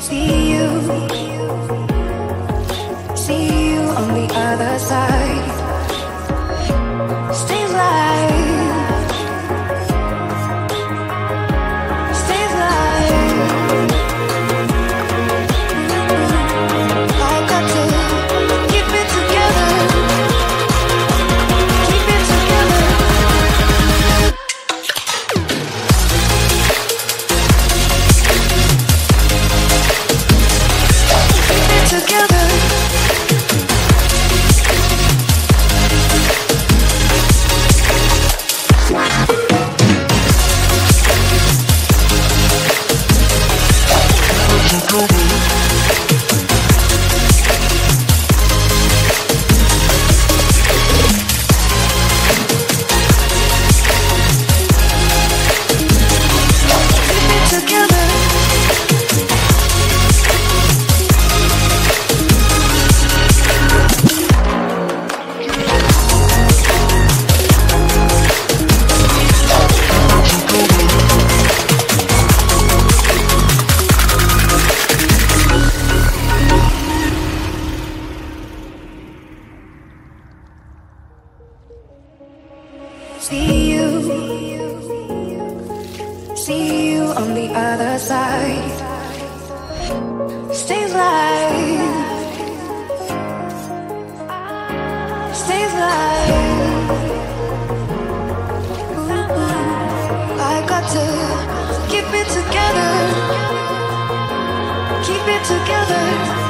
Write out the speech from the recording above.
See you, see you on the other side. See you, see you on the other side. Stay alive, stay alive. I got to keep it together, keep it together.